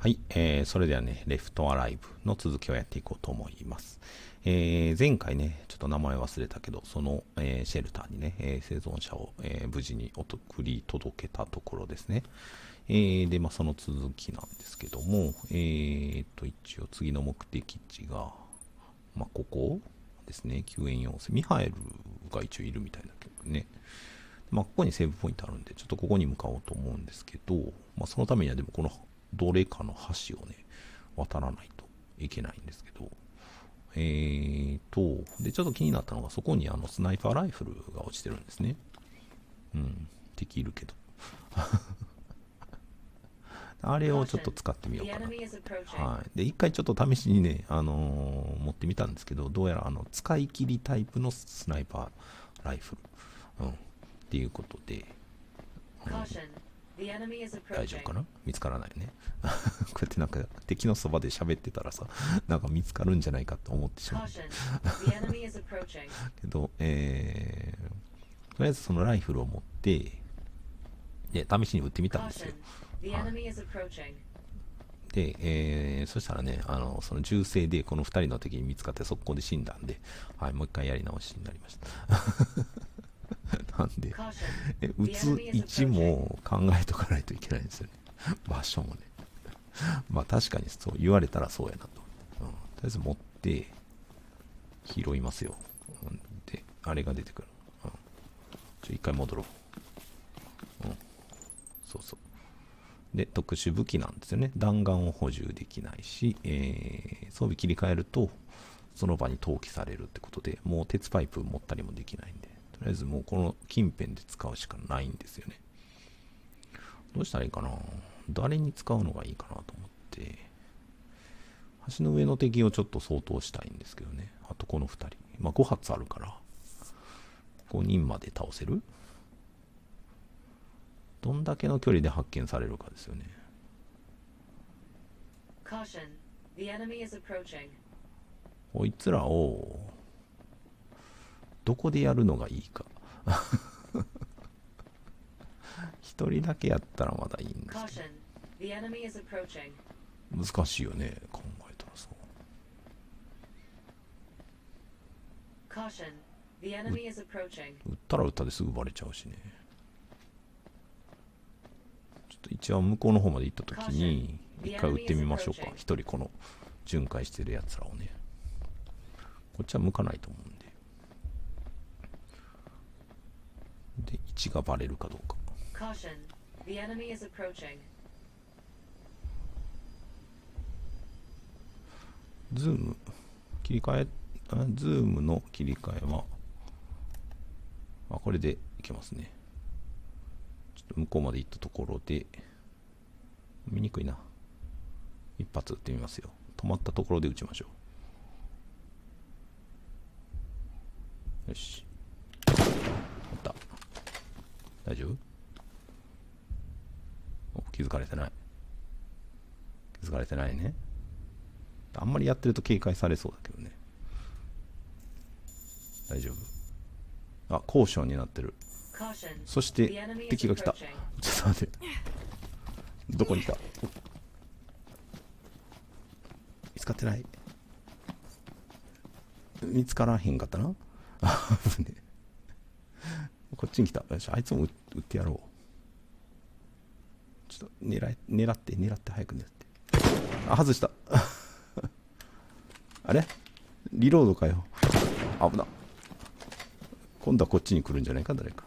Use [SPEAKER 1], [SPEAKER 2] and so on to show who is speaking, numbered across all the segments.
[SPEAKER 1] はい、えー、それではね、レフトアライブの続きをやっていこうと思います。えー、前回ね、ちょっと名前忘れたけど、その、えーシェルターにね、えー生存者を、えー無事に送り届けたところですね。えーで、まあ、その続きなんですけども、えーと、一応次の目的地が、まあ、ここですね、救援要請。ミハエルが一応いるみたいだけどね。まあ、ここにセーブポイントあるんで、ちょっとここに向かおうと思うんですけど、まあ、そのためにはでもこのどれかの橋をね、渡らないといけないんですけど、えーと、で、ちょっと気になったのが、そこにあのスナイパーライフルが落ちてるんですね。うん、敵いるけど。あれをちょっと使ってみようかな。はい、で一回ちょっと試しにね、あのー持ってみたんですけどどうやらあの使い切りタイプのスナイパーライフル、うん、っていうことで
[SPEAKER 2] Caution. The enemy is
[SPEAKER 1] 大丈.夫かな？見つからないよね こうやってなんか敵のそばで喋ってたらさ なんか見つかるんじゃないかと思ってしまう. けど、えー、とりあえずそのライフルを持ってで試しに撃ってみたんですよ
[SPEAKER 2] is approaching.
[SPEAKER 1] で、えーそしたらね、あの、その銃声でこの2人の敵に見つかって速攻で死んだんで、はい、もう一回やり直しになりました。なんで.え撃つ位置も考えとかないといけないんですよね。場所もね。まあ確かにそう言われたらそうやなと。うん、とりあえず持って、拾いますよ。うんで、あれが出てくる。うん、ちょ、一回戻ろう。うん、そうそう。で、特殊武器なんですよね。弾丸を補充できないし、えー装備切り替えると、その場に投棄されるってことで、もう鉄パイプ持ったりもできないんで、とりあえずもうこの近辺で使うしかないんですよね。どうしたらいいかな？誰に使うのがいいかなと思って、橋の上の敵をちょっと相当したいんですけどね。あとこの2人。まあ5発あるから、5人まで倒せる？どんだけの距離で発見されるかですよね。こいつらを、どこでやるのがいいか。一人だけやったらまだいいんですけ.ど、難しいよね、考えたらそう。
[SPEAKER 2] Caution. The enemy is approaching.
[SPEAKER 1] 撃ったら撃ったですぐバレちゃうしね。ちょっと一応向こうの方まで行った時に、一回撃ってみましょうか。一人この巡回してるやつらをね。こっちは向かないと思うんで。で、位置がバレるかどうか。ズーム、切り替え、あズームの切り替えは、あ、これでいけますね。ちょっと向こうまで行ったところで、見にくいな。一発撃ってみますよ。止まったところで撃ちましょう。よし。撃った。大丈夫？お気づかれてない。気づかれてないね。あんまりやってると警戒されそうだけどね。大丈夫？あ、コーションになってる。そして敵が来た。ちょっと待って。どこに来た？見つかってない？見つからへんかったな。あ危ねこっちに来た。よし、あいつも撃ってやろう。ちょっと狙え、狙って、狙って、早く狙って。あ、外した。あれ？リロードかよ。危な。今度はこっちに来るんじゃないか、誰か。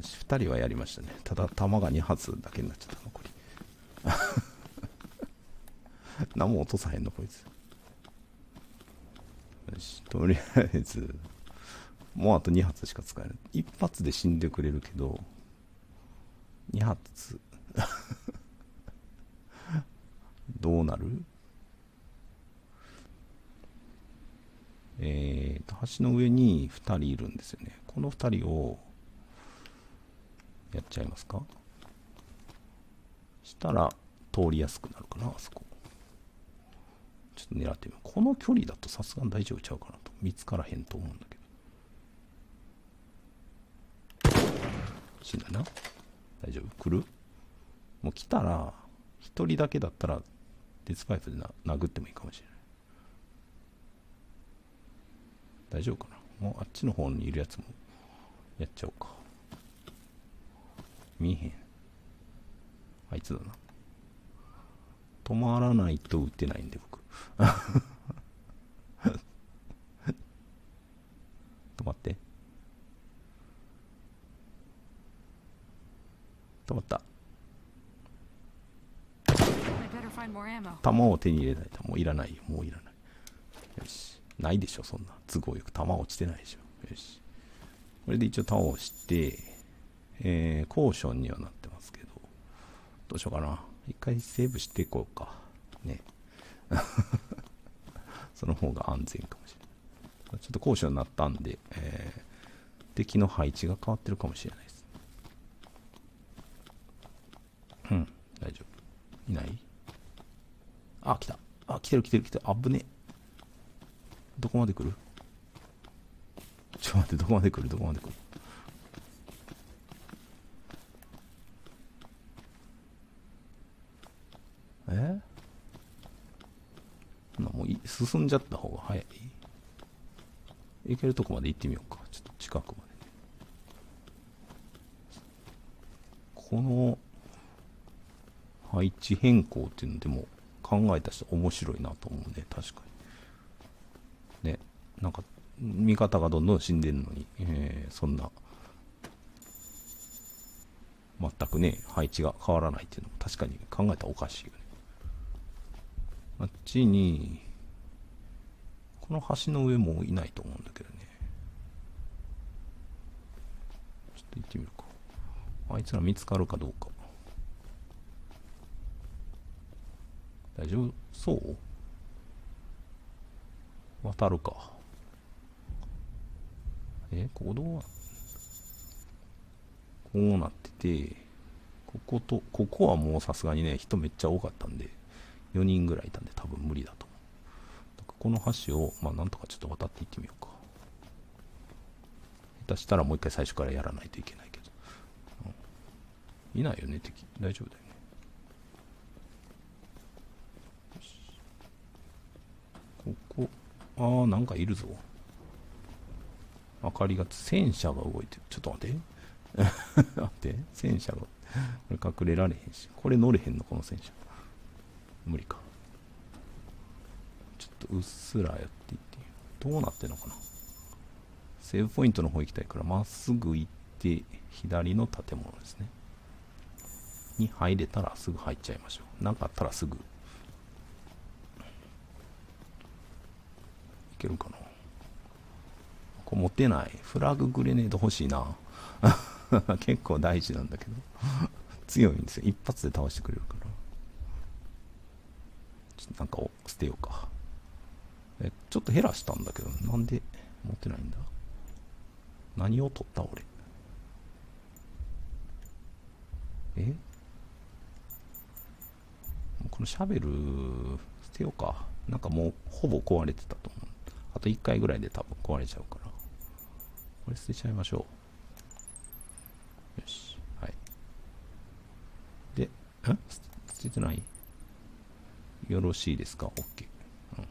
[SPEAKER 1] 2人はやりましたね。ただ、弾が2発だけになっちゃった、残り。何も落とさへんの、こいつ。よし、とりあえず、もうあと2発しか使えない。1発で死んでくれるけど、2発、どうなる？えーと、橋の上に2人いるんですよね。この2人を、やっちゃいますか？したら、通りやすくなるかな、あそこ。ちょっと狙ってみよう。この距離だとさすがに大丈夫ちゃうかなと。見つからへんと思うんだけど。死んだな。大丈夫？来る？もう来たら、一人だけだったら鉄パイプでな殴ってもいいかもしれない。大丈夫かな？もうあっちの方にいるやつもやっちゃおうか。見えへん。あいつだな。止まらないと撃てないんで僕。止まって。止まった.弾を手に入れないともういらない。よもういらない。よし。ないでしょそんな。都合よく弾落ちてないでしょ。よし。これで一応倒してえー、コーションにはなってますけど。どうしようかな。一回セーブしていこうか。ね。その方が安全かもしれない。ちょっとコーションになったんで、えー、敵の配置が変わってるかもしれないですうん大丈夫いない？あ、来た。あ、来てる来てる来てる。あぶね。どこまで来る？ちょっと待って、どこまで来る？どこまで来る？え？なもうい進んじゃった方が早い？行けるとこまで行ってみようか。ちょっと近くまで。この配置変更っていうのでも考えた人面白いなと思うね確かに。ねなんか味方がどんどん死んでるのに、えーそんな全くね配置が変わらないっていうのも確かに考えたらおかしいよね。あっちにこの橋の上もいないと思うんだけどね。ちょっと行ってみるか。あいつら見つかるかどうか。大丈夫？そう？渡るか。えここどうなこうなっててこことここはもうさすがにね人めっちゃ多かったんで4人ぐらいいたんで多分無理だと。思うこの橋をまあなんとかちょっと渡っていってみようか。下手したらもう一回最初からやらないといけないけど、うん。いないよね敵。大丈夫だよねここ、ああ、なんかいるぞ。明かりが、戦車が動いてる。ちょっと待って。待って、戦車が。これ隠れられへんし。これ乗れへんの、この戦車。無理か。ちょっとうっすらやっていってどうなってんのかな。セーブポイントの方行きたいから、まっすぐ行って、左の建物ですね。に入れたらすぐ入っちゃいましょう。なんかあったらすぐけるかな。これ持てない。フラググレネード欲しいな。結構大事なんだけど。強いんですよ。一発で倒してくれるから。ちょっとなんかを捨てようか。えちょっと減らしたんだけどなんで持ってないんだ？何を取った俺？え？このシャベル捨てようか。なんかもうほぼ壊れてたと思う。あと1回ぐらいで多分壊れちゃうから。これ捨てちゃいましょう。よし。はい。でん捨ててない？よろしいですか？OK、うん、よ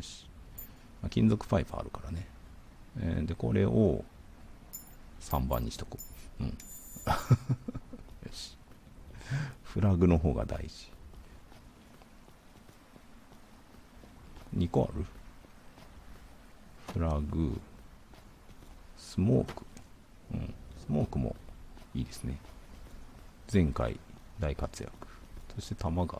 [SPEAKER 1] し、まあ金属パイプあるからね、えーでこれを3番にしとこう。うん。よし。フラグの方が大事。2個ある？フラグスモーク。うん。スモークもいいですね。前回大活躍。そして弾があ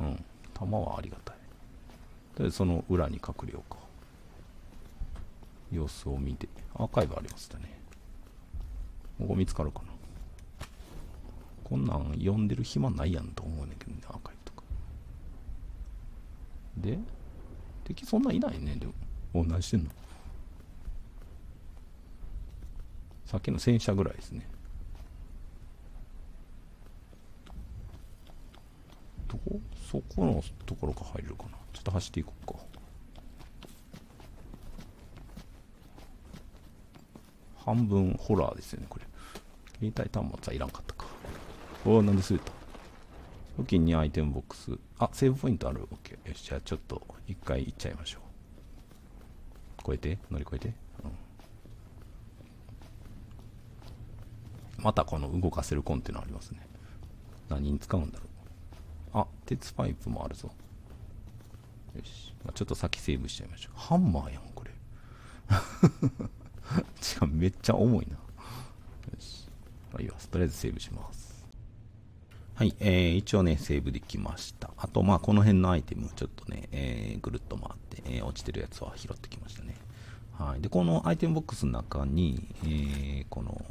[SPEAKER 1] る。うん。弾はありがたい。とりあえずその裏に隠れようか。様子を見て。アーカイブありましたね。ここ見つかるかな。こんなん読んでる暇ないやんと思うねんけどね、アーカイブ。で、敵そんないないね、でも。お、何してんのさっきの戦車ぐらいですね。どこ？そこのところか入れるかな。ちょっと走っていこうか。半分ホラーですよね、これ。携帯端末はいらんかったか。おお、なんで滑った？付近にアイテムボックス。あ、セーブポイントある。OK。よし、じゃあちょっと一回行っちゃいましょう。越えて？乗り越えて？うん。またこの動かせるコンテナありますね。何に使うんだろう。あ、鉄パイプもあるぞ。よし。まあ、ちょっと先セーブしちゃいましょう。ハンマーやん、これ。違う、めっちゃ重いな。よし。まあいいわ。とりあえずセーブします。はい、えー、一応ね、セーブできました。あと、まあ、この辺のアイテムを、ちょっとね、えー、ぐるっと回って、えー落ちてるやつは拾ってきましたね。はい。で、このアイテムボックスの中に、えー、この、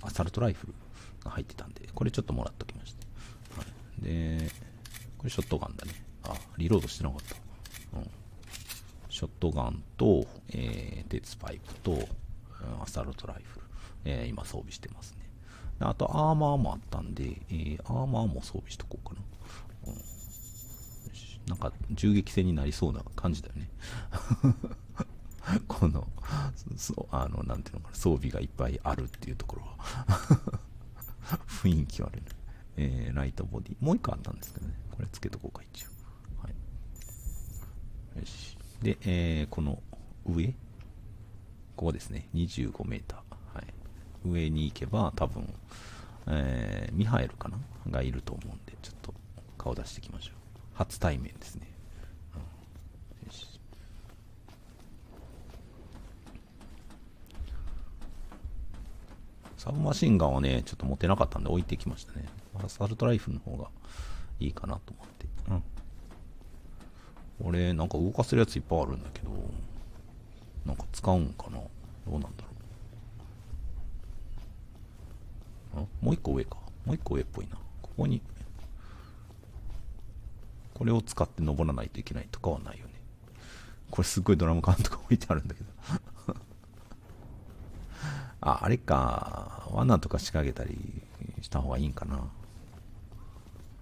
[SPEAKER 1] アサルトライフルが入ってたんで、これちょっともらっときました。はい。で、これショットガンだね。あ、リロードしてなかった。うん。ショットガンと、えー、鉄パイプと、アサルトライフル、えー今装備してますね。あと、アーマーもあったんで、えーアーマーも装備しとこうかな。うんなんか、銃撃戦になりそうな感じだよね。この、そう、あの、なんていうのかな、装備がいっぱいあるっていうところは。雰囲気悪いな。えーライトボディ。もう一個あったんですけどね。これつけとこうか、一応。はい。よし。で、えーこの上ここですね。25メーター。上に行けば、多分、えーミハエルかな？がいると思うんで、ちょっと顔出していきましょう。初対面ですね。うん。サブマシンガンはね、ちょっと持てなかったんで置いてきましたね。アサルトライフルの方がいいかなと思って。うん。俺、なんか動かせるやついっぱいあるんだけど、なんか使うんかな？どうなんだろう。んもう一個上か。もう一個上っぽいな。ここに、これを使って登らないといけないとかはないよね。これすっごいドラム缶とか置いてあるんだけど。あ、あれか。罠とか仕掛けたりした方がいいんかな。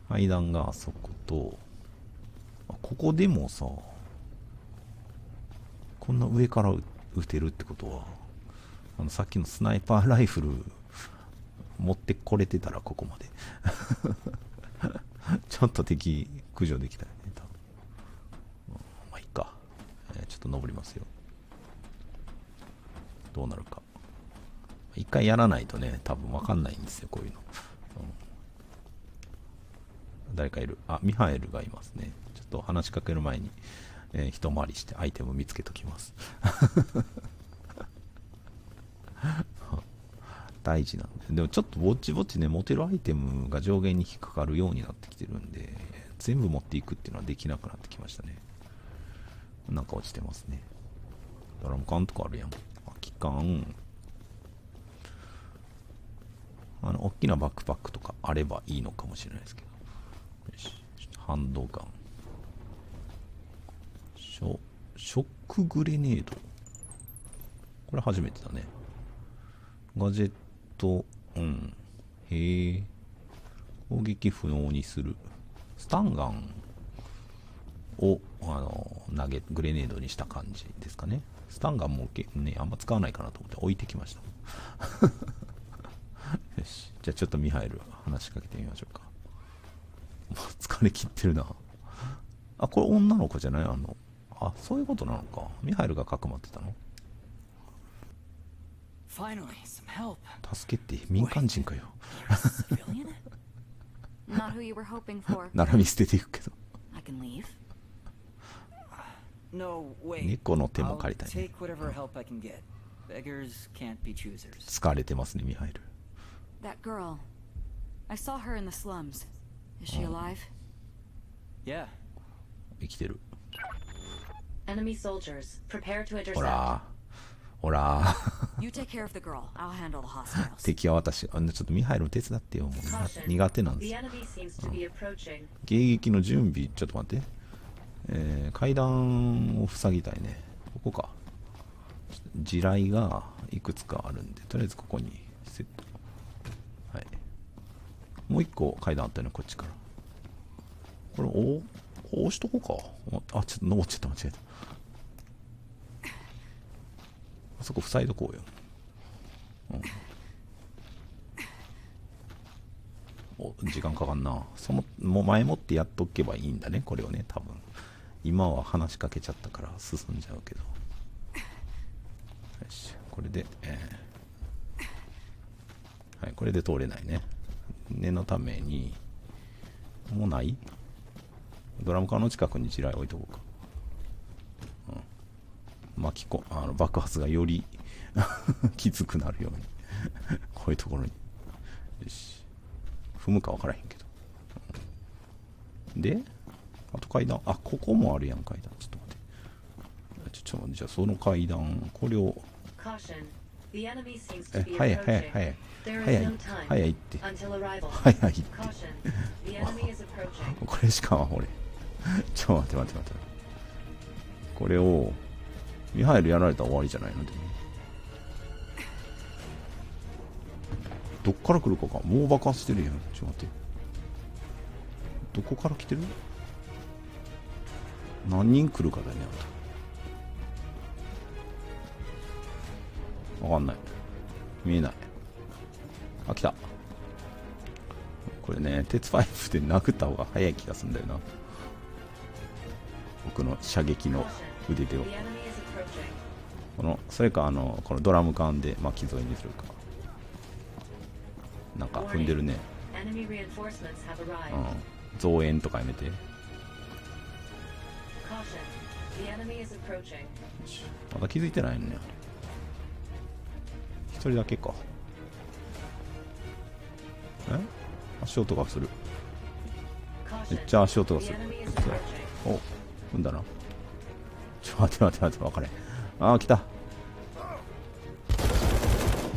[SPEAKER 1] 階段があそこと、ここでもさ、こんな上から撃てるってことは、あのさっきのスナイパーライフル持ってこれてたらここまで。ちょっと敵駆除できたよね、多分。まあいいか。えーちょっと登りますよ。どうなるか。一回やらないとね、多分わかんないんですよ、こういうの。うん誰かいるあ、ミハエルがいますね。ちょっと話しかける前に、えー一回りしてアイテム見つけときます。大事なんで。でもちょっとぼっちぼっちね、持てるアイテムが上限に引っかかるようになってきてるんで、全部持っていくっていうのはできなくなってきましたね。なんか落ちてますね。ドラム缶とかあるやん。空き缶。あの、大きなバックパックとかあればいいのかもしれないですけど。よし。ハンドガン。ショ、ショックグレネード。これ初めてだね。ガジェットト、うん。へえ。攻撃不能にする。スタンガンを、あの、投げ、グレネードにした感じですかね。スタンガンもね、あんま使わないかなと思って置いてきました。よし。じゃあちょっとミハエル話しかけてみましょうか。もう疲れ切ってるな。あ、これ女の子じゃない？あの、あ、そういうことなのか。ミハエルがかくまってたの？助けって民間人かよ。
[SPEAKER 3] For.
[SPEAKER 1] 並び捨てていくけど。猫の手も借りたいね
[SPEAKER 4] take。whatever help I can get. Beggars can't be choosers.
[SPEAKER 1] 疲れてますね、ミハエル。
[SPEAKER 3] That girl. I saw her in the slums. Is she alive?
[SPEAKER 4] Yeah,
[SPEAKER 1] 生きてる。
[SPEAKER 2] Enemy soldiers, prepare to
[SPEAKER 1] ほ
[SPEAKER 2] intercept.
[SPEAKER 1] らほら.敵は私。あちょっとミハエル手伝ってよ。苦手なんですよ。迎撃の準備、ちょっと待って。えー階段を塞ぎたいね。ここか。地雷がいくつかあるんで、とりあえずここにセット。はい。もう一個階段あったよね、こっちから。これ、おこう押しとこうか。おあ、ちょっと登っちゃった、間違えた。あそこ塞いどこうよ。うん。お時間かかんな。そのもう前もってやっとけばいいんだねこれをね多分。今は話しかけちゃったから進んじゃうけど。よしこれで、えー。はいこれで通れないね。念のためにもうない？ドラム缶の近くに地雷置いとこうか、巻きこあの爆発がより きつくなるように。こういうところに。よし。踏むか分からへんけど、うんであと階段。あここもあるやん階段。ちょっと待って。ちょちょっと待って。じゃあその階段。これを。え早い早い.早い早い早いって. 早いって.これしか俺ちょ待って待って待って。これをミハイルやられたら終わりじゃないの？でどっから来るかか。もう爆発してるやん。ちょっと待って。どこから来てる？何人来るかだよねあとわかんない。見えない。あ来た。これね鉄パイプで殴った方が早い気がするんだよな。僕の射撃の腕でをこのそれかあのこのドラム缶で巻き添えにするか。なんか踏んでるね。う.ん。増援とかやめて.まだ気づいてないのね。一人だけか。え？足音がする.めっちゃ足音がする.お踏んだな。ちょ待って待って待って分かれ。んああ来た。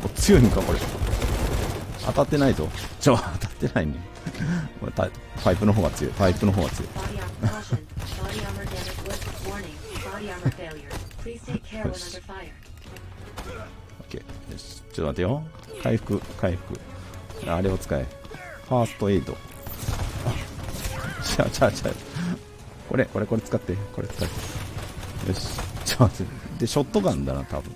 [SPEAKER 1] お強いんかこれ。当たってないぞ。ちょ当たってないね。パイプの方が強い。パイプの方が強い. OK よし。ちょっと待ってよ。回復回復。あれを使え。ファーストエイド。あちゃうちゃうちゃう。これこれこれ使って。これ使って。よしちょっと待ってでショットガンだな多分。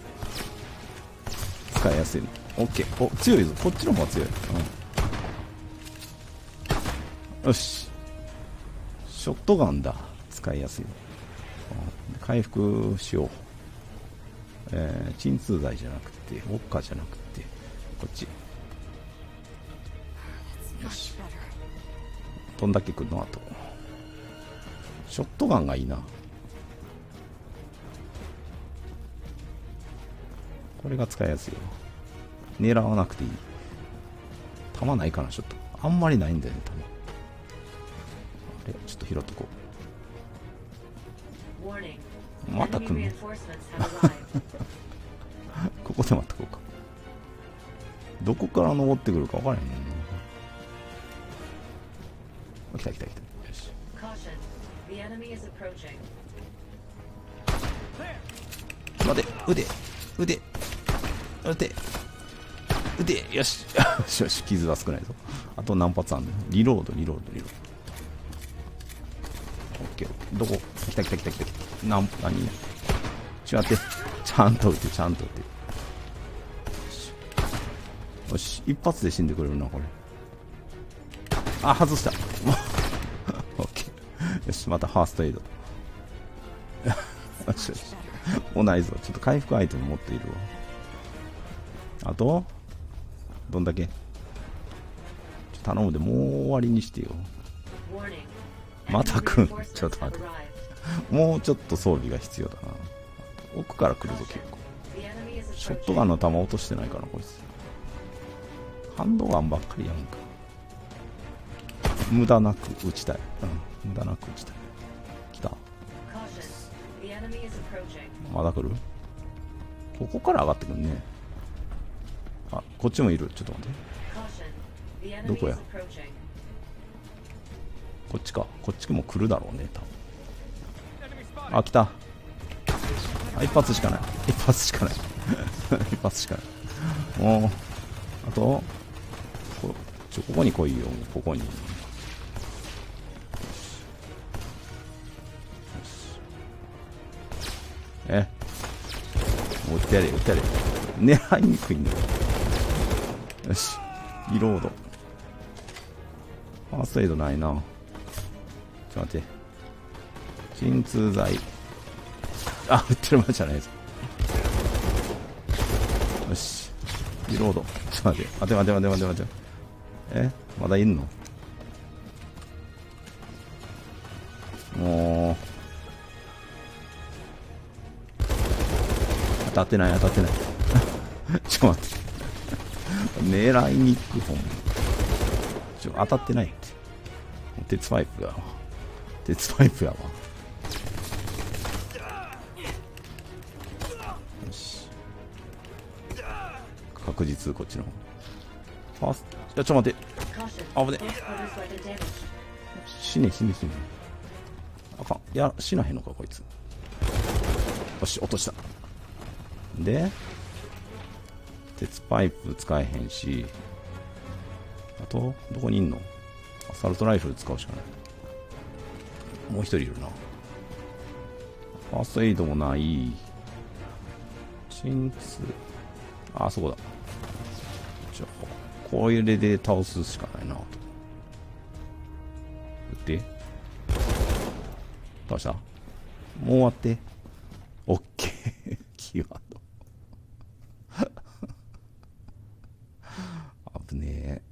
[SPEAKER 1] 使いやすいの。OK お強いぞ。こっちの方が強い、うん、よし。ショットガンだ。使いやすい回復しよう。えー鎮痛剤じゃなくてウォッカじゃなくてこっち。
[SPEAKER 3] That's much better.
[SPEAKER 1] どんだけ来るのあとショットガンがいいな。これが使いやすいよ。狙わなくていい。弾ないかなちょっと。あんまりないんだよね弾。あれちょっと拾っとこ.う。また来んの.ここで待っとこうか。どこから登ってくるか分からへんもんな。あ来た来た来た。よし.待て腕腕腕腕よしよし。よし傷は少ないぞ。あと何発あんの？リロードリロードリロード。オッケー。どこ？来た来た来た来た来た。何何？ちょっと待って。ちゃんと撃てちゃんと撃て。よし。よし。一発で死んでくれるなこれ。あ外した。オッケー。よしまたファーストエイド。よしよし。もうないぞ。ちょっと回復アイテム持っているわ。あと、どんだけ？頼むで、もう終わりにしてよ。また来ん
[SPEAKER 2] reinforcements
[SPEAKER 1] ちょっと待って.もうちょっと装備が必要だな。奥から来るぞ、結構。ショットガ.ンの弾落としてないかな、こいつ。ハンドガンばっかりやんか。無駄なく撃ちたい。うん、無駄なく撃ちたい。来た。まだ来る？ここから上がってくるね。あ、こっちもいる？ちょっと待って。どこや？こっちか。こっちも来るだろうね、多分。あ、来た。あ、一発しかない。一発しかない。一発しかない。もう、あと、こちょ、ここに来いよ、ここに。よしえ、もう撃ってやれ、撃ってやれ。狙いにくいんだよ。よし、リロード。ファーストエイドないな。ちょっと待って。鎮痛剤。あ、売ってる場合じゃないです。よし。リロード。ちょっと待って。待て待て待て待て待て。え？まだいんの？もう。当たってない当たってない。ちょっと待って。狙いに行くほんまちょ当たって。ない鉄パイプやわ鉄パイプやわよし確実こっちのファーストいやちょっと待って。
[SPEAKER 2] Caution.
[SPEAKER 1] Over there.
[SPEAKER 2] Close quarters weapon damage.
[SPEAKER 1] 死ね死ね死ねあかんいや死なへんのかこいつよし落としたで鉄パイプ使えへんしあとどこにいんの？アサルトライフル使うしかない。もう一人いるな。ファーストエイドもない。鎮痛あそこだ。じゃあこれで倒すしかないな。と撃って。どうした。もう終わって。オッケー。キーワード危ねえ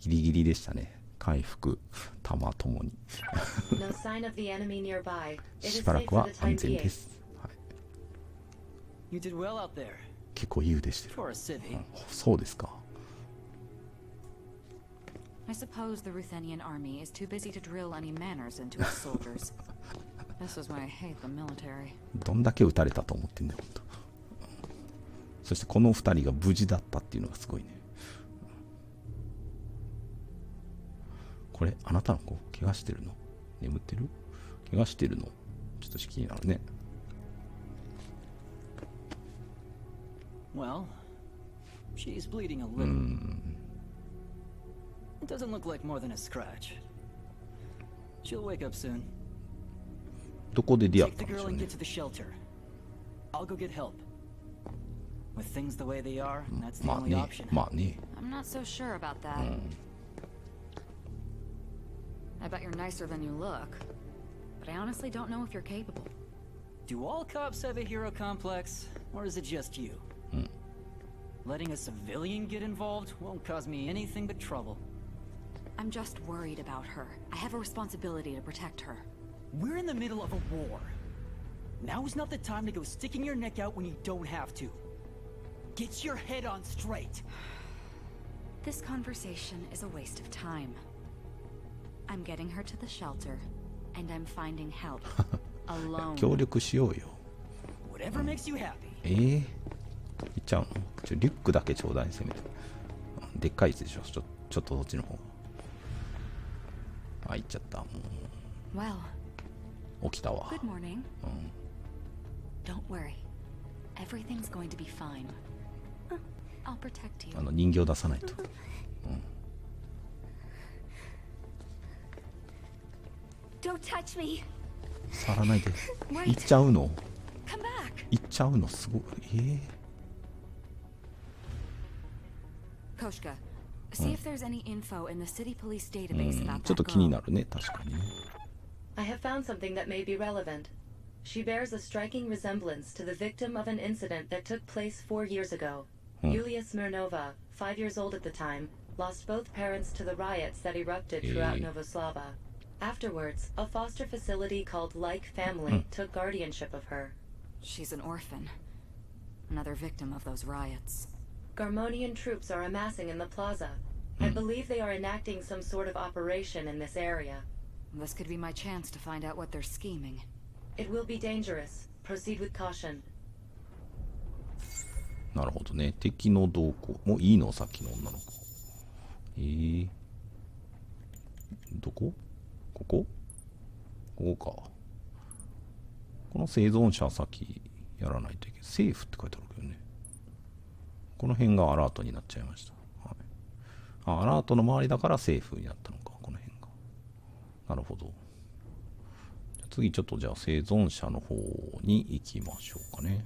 [SPEAKER 1] ギリギリでしたね回復弾ともにしばらくは安全.です、はい、結構いい腕してる
[SPEAKER 4] a civvy.
[SPEAKER 1] そうですか
[SPEAKER 3] I suppose the Ruthenian army is too busy to drill any manners into its soldiers. this is why I hate the military.
[SPEAKER 1] どんだけ撃たれたと思ってんだよ本当そしてこの二人が無事だったっていうのがすごいねこれあなたの子怪我してるの眠ってる怪我してるのちょっと気になるね
[SPEAKER 4] Well, she's bleeding a little. It doesn't look like more than a scratch. She'll wake up soon.
[SPEAKER 1] どこで出会っ
[SPEAKER 4] Take
[SPEAKER 1] た
[SPEAKER 4] the
[SPEAKER 1] んでしょ
[SPEAKER 4] girl
[SPEAKER 1] う
[SPEAKER 4] and
[SPEAKER 1] ね
[SPEAKER 4] get to the shelter. I'll go get help. With things the way they are, that's the
[SPEAKER 1] まあ
[SPEAKER 4] only
[SPEAKER 1] ね
[SPEAKER 4] option.
[SPEAKER 1] まあね
[SPEAKER 3] I'm not so sure about that. I bet you're nicer than you look. But I honestly don't know if you're capable.
[SPEAKER 4] Do all cops have a hero complex, or is it just you? Hmm. Letting a civilian get involved won't cause me anything but trouble.
[SPEAKER 3] I'm just worried about her. I have a responsibility to protect her.
[SPEAKER 4] We're in the middle of a war. Now is not the time to go sticking your neck out when you don't have to. Get your head on straight.
[SPEAKER 3] This conversation is a waste of time. I'm getting her to the shelter, and I'm finding help. Alone.
[SPEAKER 1] 協力しようよ
[SPEAKER 4] Whatever makes you happy.
[SPEAKER 1] えー、行っちゃうのちょリュックだけちょうだいせめてうんでっかいやつでしょちょちょっとそっちの方あ行っちゃったも
[SPEAKER 3] Well,
[SPEAKER 1] う起きたわ
[SPEAKER 3] good morning. Don't worry. Everything's going to be fine. Uh, I'll protect you.
[SPEAKER 1] あの人形出さないと
[SPEAKER 3] Don't touch
[SPEAKER 1] 触らないで
[SPEAKER 3] Wait.
[SPEAKER 1] 行っちゃうの
[SPEAKER 3] Come back!
[SPEAKER 1] 行っちゃうのすごいえー、
[SPEAKER 3] Koshka, see if there's any info in the city police database
[SPEAKER 1] うん
[SPEAKER 3] about
[SPEAKER 1] ちょっ
[SPEAKER 3] that
[SPEAKER 1] と気に
[SPEAKER 3] girl.
[SPEAKER 1] なるね確かにね
[SPEAKER 2] I have found something that may be relevant. She bears a striking resemblance to the victim of an incident that took place four years ago. Yulia Smirnova, five years old at the time, lost both parents to the riots that erupted throughout
[SPEAKER 1] Eh.
[SPEAKER 2] Novoslava. Afterwards, a foster facility called Like Family took guardianship of her.
[SPEAKER 3] She's an orphan. Another victim of those riots.
[SPEAKER 2] Garmonian troops are amassing in the plaza. I believe they are enacting some sort of operation in this area.
[SPEAKER 3] This could be my chance to find out what they're scheming.
[SPEAKER 2] It will be dangerous. Proceed with caution.
[SPEAKER 1] なるほどね敵の動向もういいのさっきの女の子えー、どこ ここ？ここか。この生存者先やらないといけない。セーフって書いてあるけどね。この辺がアラートになっちゃいました、はい、あアラートの周りだからセーフになったのか。この辺が。なるほど。次ちょっとじゃあ生存者の方に行きましょうかね。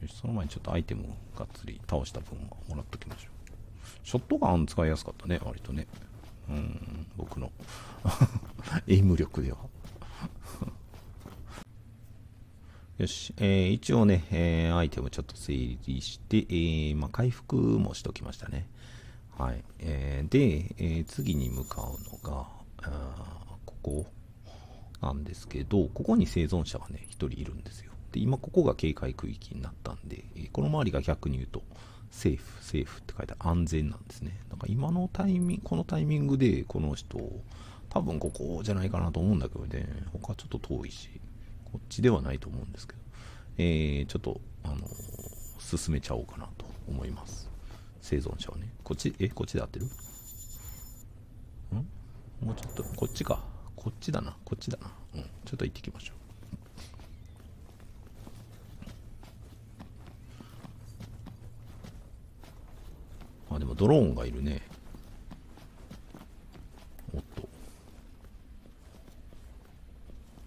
[SPEAKER 1] よしその前にちょっとアイテムをがっつり倒した分はもらっときましょう。ショットガン使いやすかったね、割とね。うん、僕の エイム力では。よし、えー一応ね、えーアイテムちょっと整理して、えーまあ、回復もしときましたね。はい。えーで、えー次に向かうのが、ここなんですけど、ここに生存者がね、一人いるんですよ。で、今ここが警戒区域になったんで、えこの周りが逆に言うと、セーフ、セーフって書いて安全なんですね。なんか今のタイミング、このタイミングでこの人、多分ここじゃないかなと思うんだけどね、他ちょっと遠いし、こっちではないと思うんですけど、えー、ちょっと、あのー進めちゃおうかなと思います。生存者をね。こっち、え、こっちで合ってる？ん？もうちょっと、こっちか。こっちだな、こっちだな。うん、ちょっと行ってきましょう。あ、でもドローンがいるね。おっと。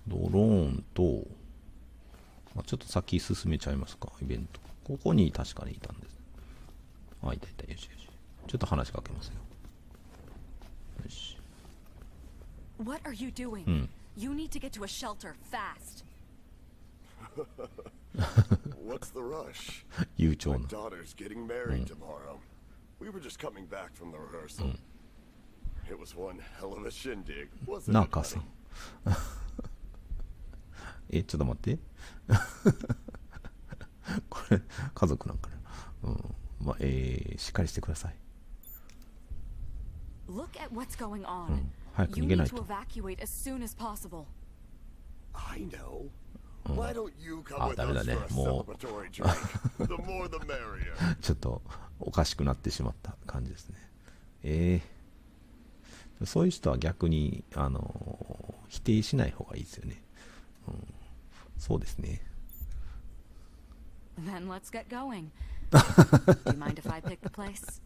[SPEAKER 1] ドローンと、まあ、ちょっと先進めちゃいますか、イベント。ここに確かにいたんです。あ、いたいた、よしよし。ちょっと話しかけますよ。よし。
[SPEAKER 3] What are you doing?
[SPEAKER 1] Hmm.
[SPEAKER 3] You need to get to a shelter fast.
[SPEAKER 5] What's the rush? My
[SPEAKER 1] な。
[SPEAKER 5] daughter's getting married tomorrow. We were just coming back from the rehearsal. It was one hell of a shindig, wasn't
[SPEAKER 1] なあ、
[SPEAKER 5] it?
[SPEAKER 1] 母さん。え、ちょっと待って。これ、家族なんかな。うん。まあ、えー、しっかりしてください。
[SPEAKER 3] Look at what's going on.
[SPEAKER 1] 早く
[SPEAKER 3] You
[SPEAKER 1] 逃げ
[SPEAKER 3] need
[SPEAKER 1] ない
[SPEAKER 3] to
[SPEAKER 1] と。
[SPEAKER 3] evacuate as soon as possible.
[SPEAKER 5] I know. Why don't you come
[SPEAKER 1] Ah,
[SPEAKER 5] with
[SPEAKER 1] ダメだねもう.ちょっとおかしくなってしまった感じですね。ええそういう人は逆に、あのー否定しない方がいいですよね。うん、そうですね。
[SPEAKER 3] Then let's get going. Do you mind if I pick the place?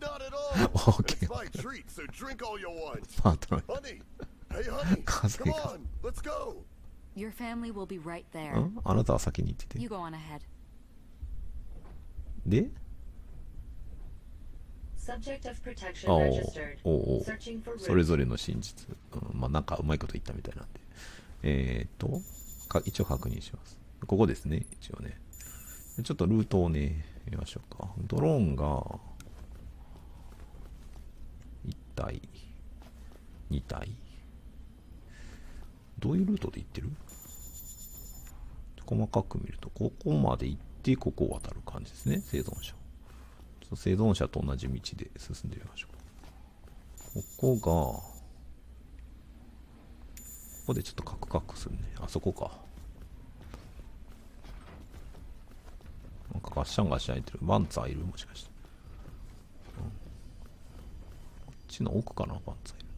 [SPEAKER 5] Not at all.
[SPEAKER 1] Okay.
[SPEAKER 5] It's my treat, so drink all you want. Honey, hey honey, come on, let's go.
[SPEAKER 3] Your family will be right there.
[SPEAKER 1] んあなたは先に行ってて
[SPEAKER 3] You。go on ahead.
[SPEAKER 1] で
[SPEAKER 2] ？Subject of protection
[SPEAKER 1] おお
[SPEAKER 2] registered.
[SPEAKER 1] おうおう
[SPEAKER 2] Searching for
[SPEAKER 1] それ.ぞれの真実。うん、まあなんかうまいこと言ったみたいなんで。えー、っとか、一応確認します。ここですね、一応ね。ちょっとルートをね、見ましょうか。ドローンが、1体、2体。どういうルートで行ってる？細かく見ると、ここまで行って、ここを渡る感じですね、生存者。生存者と同じ道で進んでみましょう。ここが、ここでちょっとカクカクするね。あそこか。なんかガッシャンガッシャン言ってる。ワンツァいるもしかして。こっちの奥かな、ワンツァーいる。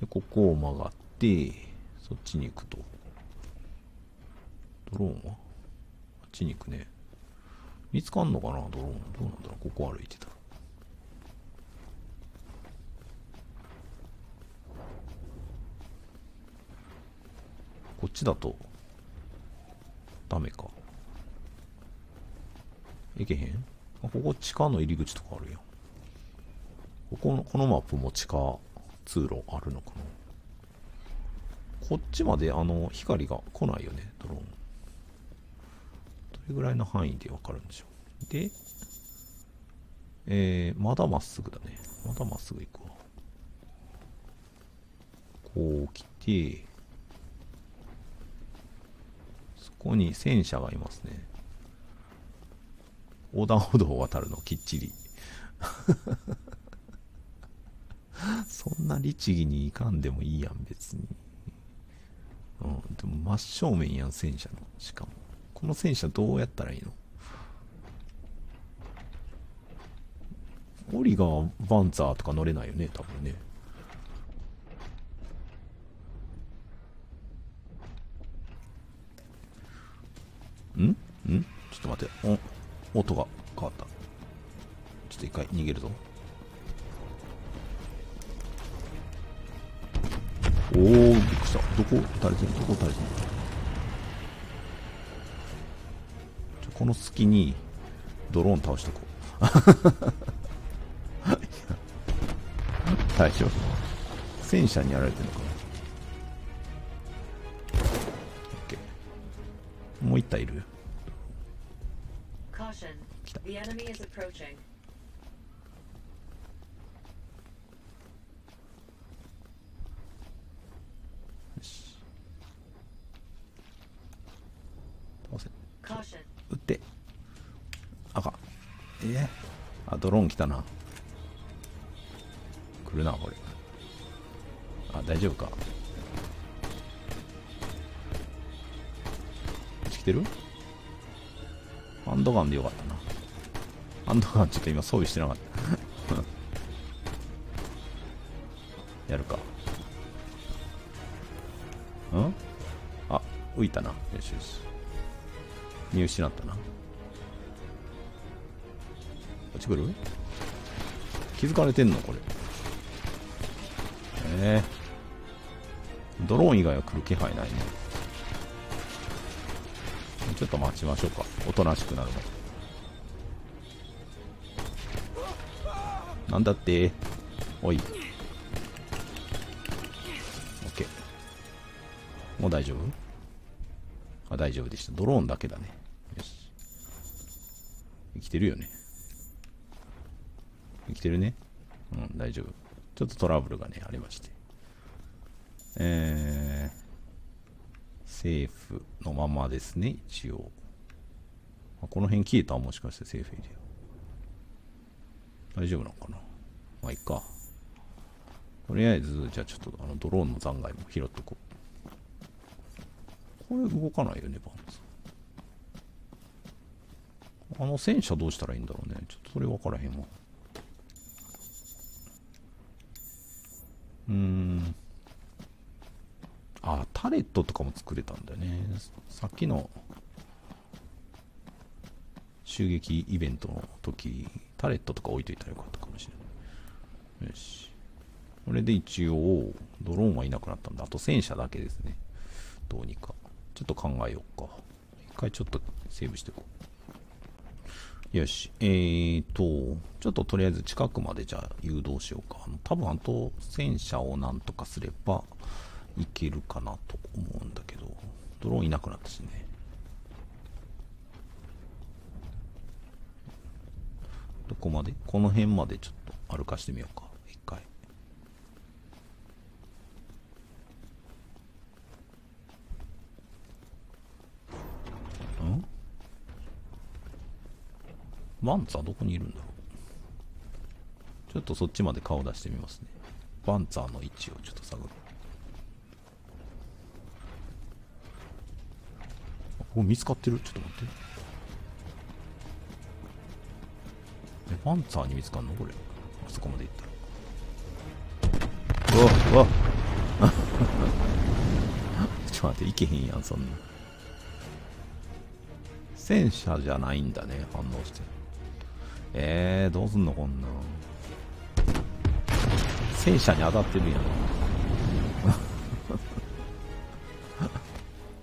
[SPEAKER 1] で、ここを曲がって、そっちに行くと。ドローンは？あっちに行くね。見つかんのかな、ドローン。どうなんだろう、ここ歩いてたら。こっちだと、ダメか。いけへん？あここ地下の入り口とかあるやん。ここの、このマップも地下通路あるのかなこっちまであの光が来ないよね、ドローン。れぐらいの範囲でわかるんでしょう。で、えー、まだまっすぐだね。まだまっすぐ行くわ。こう来て、そこに戦車がいますね。横断歩道を渡るのきっちり。そんな律儀に行かんでもいいやん、別に。うん、でも真正面やん、戦車の。しかも。この戦車どうやったらいいの？オリガー、バンザーとか乗れないよね、多分ね。ん？ん？ちょっと待って。お、音が変わった。ちょっと一回逃げるぞ。おー、びっくりした。どこ？撃たれてんのどこ？撃たれてんこの隙にドローン倒しとこう。大丈夫戦車にやられてるのかな。もう一体いる来たドローン来たな。来るなこれ。あ大丈夫か。こっち来てる？ハンドガンでよかったな。ハンドガンちょっと今装備してなかった。やるか。ん？あ浮いたな。よしよし。見失ったな。ち来る気づかれてんの？これ。えー、ドローン以外は来る気配ないね。ちょっと待ちましょうか。おとなしくなるのなんだって？おい。OK もう大丈夫？あ大丈夫でした。ドローンだけだね。よし。生きてるよね。生きてるね。うん大丈夫。ちょっとトラブルがねありまして。えーセーフのままですね一応。あこの辺消えた？もしかしてセーフエリア。大丈夫なのかな？まあいいか。とりあえずじゃあちょっとあのドローンの残骸も拾っとこう。これ動かないよねバンズ。あの戦車どうしたらいいんだろうね。ちょっとそれ分からへんわ。うん。あタレットとかも作れたんだよね。さっきの襲撃イベントの時タレットとか置いといたらよかったかもしれない。よし。これで一応ドローンはいなくなったんであと戦車だけですね。どうにか。ちょっと考えようか。一回ちょっとセーブしていこう。よし。えーとちょっととりあえず近くまでじゃあ誘導しようか。多分あと戦車をなんとかすればいけるかなと思うんだけど。ドローンいなくなったしね。どこまで？この辺までちょっと歩かしてみようか一回んワンツァーどこにいるんだろう？ちょっとそっちまで顔出してみますね。ワンツァーの位置をちょっと探るお見つかってる？ちょっと待って。えパンツァーに見つかんの？これ。あそこまで行ったら。うわうわ。ちょっと待っていけへんやんそんな。戦車じゃないんだね反応してえー、どうすんのこんなん戦車に当たってるやん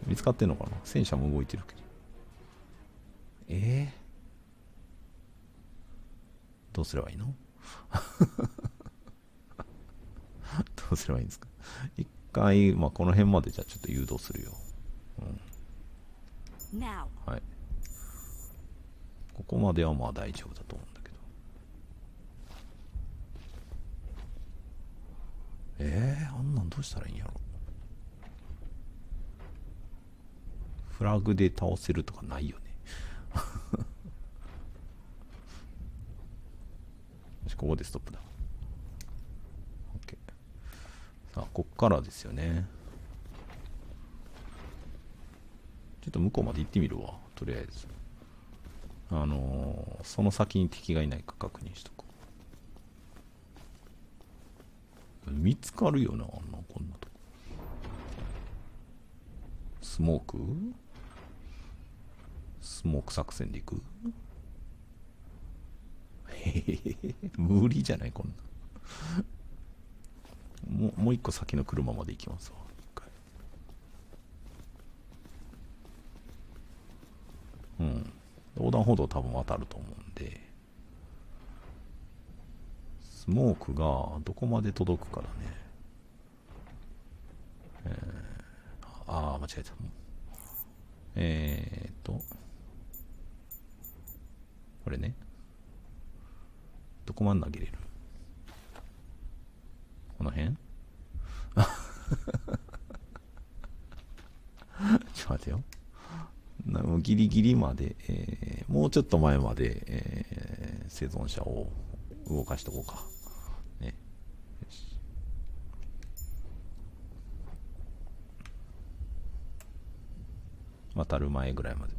[SPEAKER 1] 見つかってんのかな？戦車も動いてるけど。ええー、どうすればいいの？どうすればいいんですか？一回、まあ、この辺までじゃあちょっと誘導するよ。うん。はい。ここまではまあ大丈夫だと思うんだけど。ええー、あんなんどうしたらいいんやろフラグで倒せるとかないよね。しここでストップだ。OK さあこっからですよね。ちょっと向こうまで行ってみるわとりあえず。あのー、その先に敵がいないか確認しとこう。見つかるよなあんなこんなとこ。スモーク？スモーク作戦でいく？へ へ無理じゃないこんな。もうもう一個先の車まで行きますわ。一回。うん。横断歩道多分渡ると思うんで。スモークがどこまで届くかだね。えー、ああ、間違えた。えーっと、これね。どこまで投げれる？この辺？ちょっと待ってよ。ギリギリまで、えーもうちょっと前まで、えー生存者を動かしとこうか。ね。よし渡る前ぐらいまで。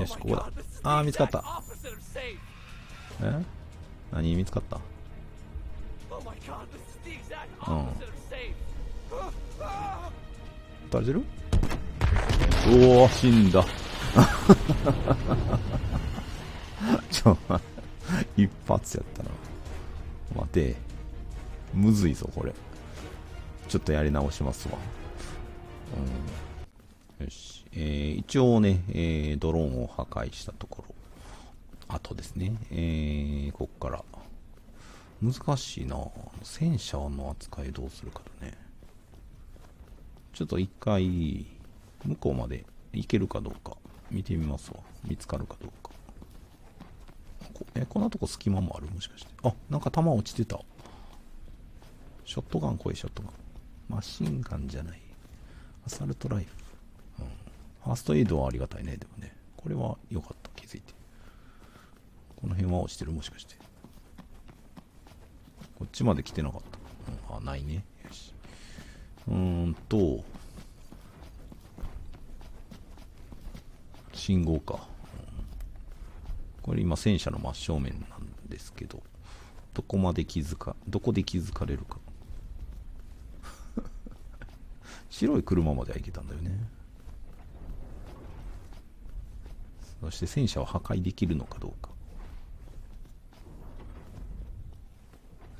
[SPEAKER 1] よしここだ。あー見つかった。え？何見つかった？
[SPEAKER 6] うん。
[SPEAKER 1] 撃たれてる？おお死んだ。ちょ一発やったな。待て。むずいぞこれ。ちょっとやり直しますわ。うん。よし。えー一応ね、えードローンを破壊したところあとですねえーこっから難しいな戦車の扱いどうするかだねちょっと一回、向こうまで行けるかどうか見てみますわ。見つかるかどうか。こえ、こんなとこ隙間もある？もしかして。あ、なんか弾落ちてた。ショットガン来い、ショットガン。マシンガンじゃない。アサルトライフ。ファーストエイドはありがたいね、でもね。これは良かった、気づいて。この辺は落ちてる、もしかして。こっちまで来てなかった。うん、あ、ないね。よし。うーんと、信号か。これ今戦車の真正面なんですけど、どこまで気づか、どこで気づかれるか。白い車までは行けたんだよね。そして戦車は破壊できるのかどうか。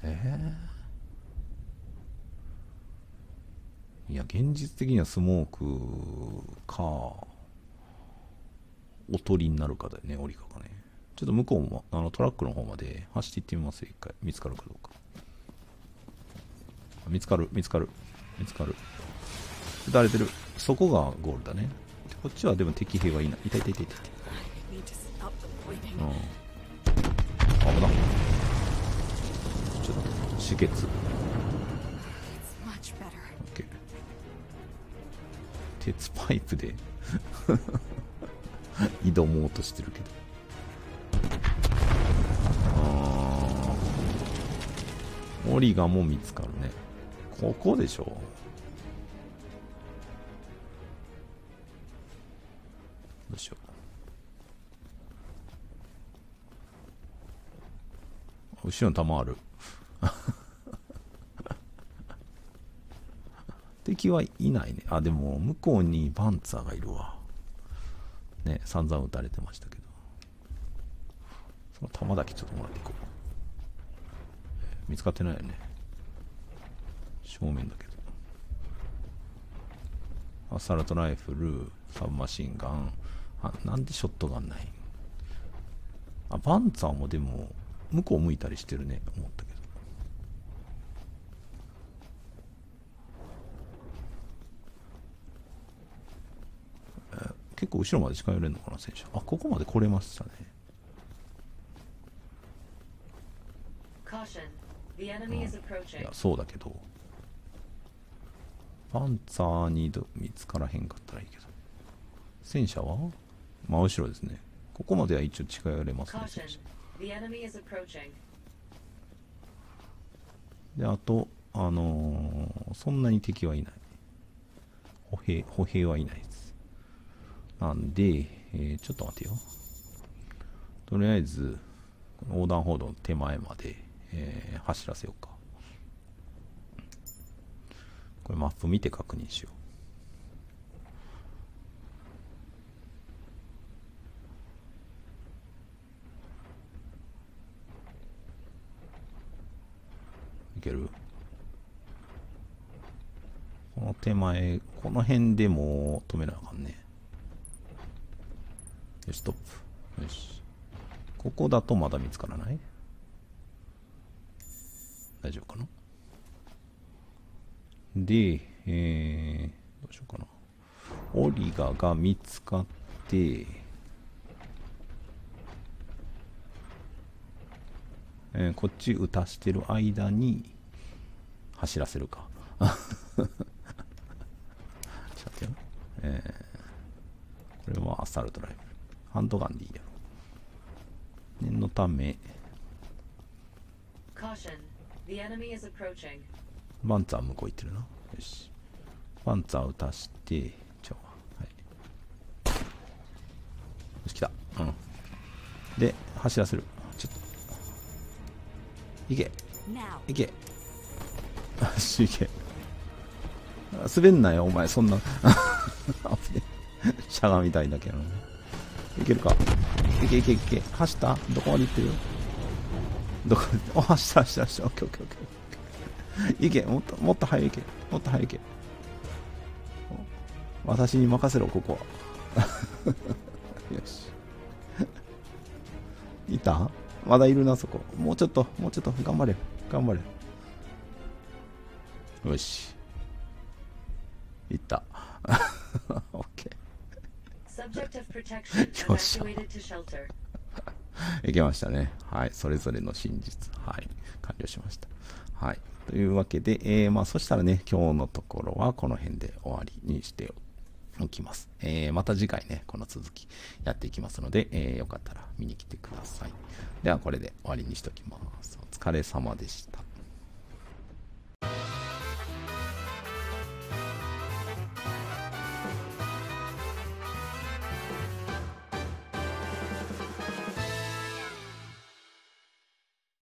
[SPEAKER 1] ええいや、現実的にはスモークか、おとりになるかだよね、オリカがね。ちょっと向こうも、あのトラックの方まで走っていってみますよ、一回。見つかるかどうか。見つかる、見つかる、見つかる。撃たれてる。そこがゴールだね。こっちはでも敵兵はいない。いたいたいたいたいた。うん。危な。ちょっと待って、止血。
[SPEAKER 3] It's much better.
[SPEAKER 1] オッケー鉄パイプで 挑もうとしてるけどあーオリガも見つかるねここでしょ後ろに弾ある 敵はいないね。あ、でも、向こうにパンツァーがいるわ。ね、散々撃たれてましたけど。その弾だけちょっともらっていこう。見つかってないよね。正面だけど。アサルトライフル、サブマシンガン。あ、なんでショットガンない？あ、パンツァーもでも、向こう向いたりしてるね、思ったけど。結構後ろまで近寄れるのかな、選手。あ、ここまで来れましたね。
[SPEAKER 2] Enemy is
[SPEAKER 1] い.や、そうだけど。パンツァーにど見つからへんかったらいいけど。戦車は真後ろですね。ここまでは一応近寄れますね、戦.車。で、あと、あのーそんなに敵はいない。歩兵、歩兵はいないです。なんで、えーちょっと待てよ。とりあえず、横断歩道の手前まで、えー走らせようか。これマップ見て確認しよう。けるこの手前、この辺でも止めなあかんね。よし、ストップ。よし。ここだとまだ見つからない？大丈夫かな？で、えー、どうしようかな。オリガが見つかって、えー、こっち打たしてる間に走らせるか。ちょっと。えー、これはアサルトライフル。ハンドガンでいいやろ。念のため、バンツァー向こう行ってるな。よし。バンツァー打たして、ちょ、はい。よし、来た。うん。で、走らせる。ちょっと。行け。行け。よし、行け。滑んなよ、お前、そんな。しゃがみたいだけど。いけるか。いけいけいけ。走ったどこまで行ってるどこお、走った走った走った。オッケーオッケーオッケー。いけ、もっと、もっと早いけ。もっと早いけ。私に任せろ、ここは。よし。いたまだいるな、そこ。もうちょっと、もうちょっと、頑張れ。頑張れ。よし。いった。オッケー。よっしゃ。いけましたね。はい。それぞれの真実。はい。完了しました。はい。というわけで、えー、まあ、そしたらね、今日のところはこの辺で終わりにしておきます。えー、また次回ね、この続きやっていきますので、えー、よかったら見に来てください。では、これで終わりにしておきます。お疲れ様でした。